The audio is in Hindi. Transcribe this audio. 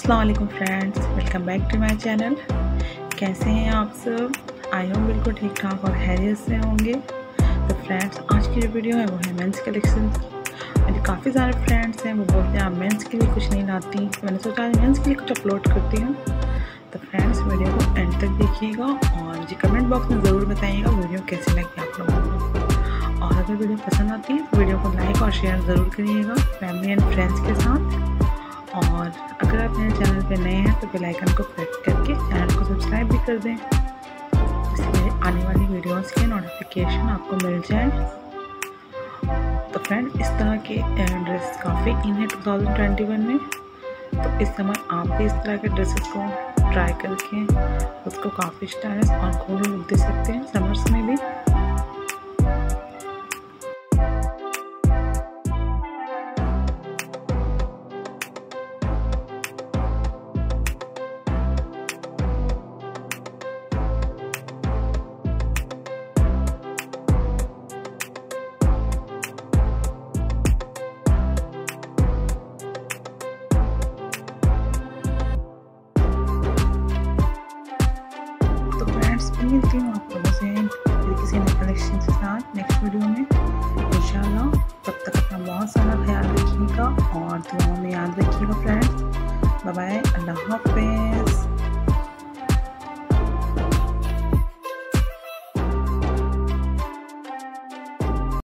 Aslam friends, welcome back to my channel. कैसे हैं आप सब? आई होप बिल्कुल ठीक ठाक और हैरियत से होंगे। तो फ्रेंड्स, आज की जो वीडियो है वो है मेंस कलेक्शन मेरे काफ़ी सारे फ्रेंड्स हैं वो बोलते हैं, आप मेंस के लिए कुछ नहीं लाती। तो मैंने सोचा, आज मेंस के लिए कुछ अपलोड करती हूँ। तो फ्रेंड्स, वीडियो को एंड तक देखिएगा और मुझे कमेंट बॉक्स में ज़रूर बताइएगा वीडियो कैसी लगी आप लोगों को। और अगर वीडियो पसंद आती है तो वीडियो को लाइक और शेयर ज़रूर करिएगा फैमिली एंड फ्रेंड्स के साथ। और अगर आप मेरे चैनल पे नए हैं तो बेल आइकन को प्रेस करके चैनल को सब्सक्राइब भी कर दें। इसलिए आने वाली वीडियोस के नोटिफिकेशन आपको मिल जाए। तो फ्रेंड इस तरह के ड्रेस काफ़ी इन है 2021 में। तो इस समय आप भी इस तरह के ड्रेसेस को ट्राई करके उसको काफ़ी स्टाइलिश और कूल दे सकते हैं समर्स में भी। करेंगे इसलिए हम आप लोगों से फिर किसी नए कलेक्शन के साथ नेक्स्ट वीडियो में। इन तब तक अपना बहुत सारा ख्याल रखिएगा और दुआओं में याद रखिएगा फ्रेंड्स बाय अल्लाह हाफिज़।